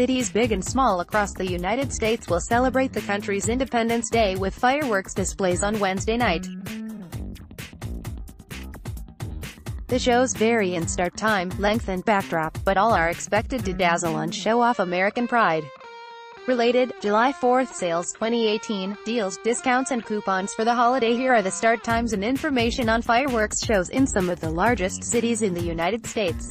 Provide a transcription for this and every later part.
Cities big and small across the United States will celebrate the country's Independence Day with fireworks displays on Wednesday night. The shows vary in start time, length and backdrop, but all are expected to dazzle and show off American pride. Related, July 4th sales 2018, deals, discounts and coupons for the holiday Here are the start times and information on fireworks shows in some of the largest cities in the United States.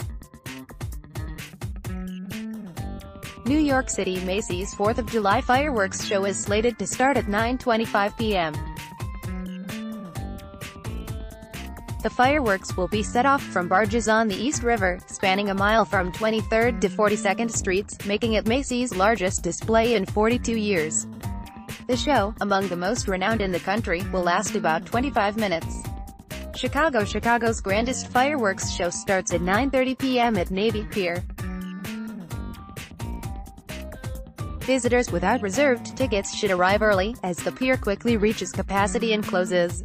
New York City Macy's 4th of July fireworks show is slated to start at 9.25 p.m. The fireworks will be set off from barges on the East River, spanning a mile from 23rd to 42nd Streets, making it Macy's largest display in 42 years. The show, among the most renowned in the country, will last about 25 minutes. Chicago Chicago's grandest fireworks show starts at 9.30 p.m. at Navy Pier. Visitors without reserved tickets should arrive early, as the pier quickly reaches capacity and closes.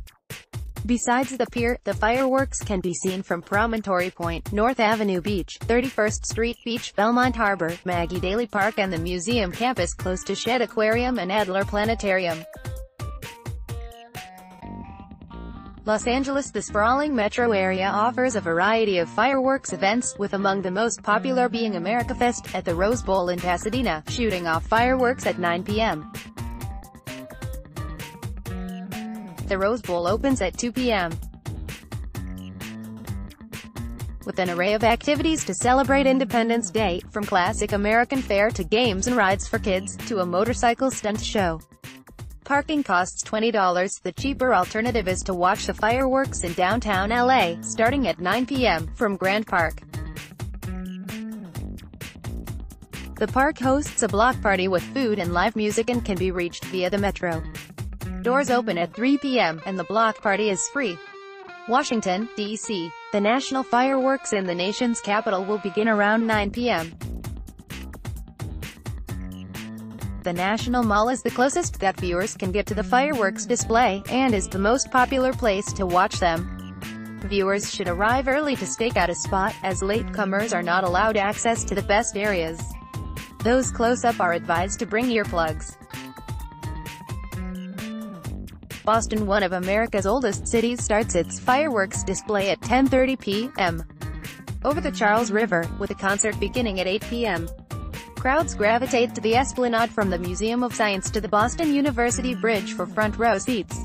Besides the pier, the fireworks can be seen from Promontory Point, North Avenue Beach, 31st Street Beach, Belmont Harbor, Maggie Daley Park and the museum campus close to Shedd Aquarium and Adler Planetarium. Los Angeles The sprawling metro area offers a variety of fireworks events, with among the most popular being AmericaFest, at the Rose Bowl in Pasadena, shooting off fireworks at 9 p.m. The Rose Bowl opens at 2 p.m. with an array of activities to celebrate Independence Day, from classic American fare to games and rides for kids, to a motorcycle stunt show. Parking costs $20. The cheaper alternative is to watch the fireworks in downtown LA, starting at 9 p.m., from Grand Park. The park hosts a block party with food and live music and can be reached via the metro. Doors open at 3 p.m., and the block party is free. Washington, D.C. The national fireworks in the nation's capital will begin around 9 p.m. The National Mall is the closest that viewers can get to the fireworks display, and is the most popular place to watch them. Viewers should arrive early to stake out a spot, as latecomers are not allowed access to the best areas. Those close up are advised to bring earplugs. Boston, one of America's oldest cities starts its fireworks display at 10.30 p.m. over the Charles River, with a concert beginning at 8 p.m. Crowds gravitate to the Esplanade from the Museum of Science to the Boston University Bridge for front row seats.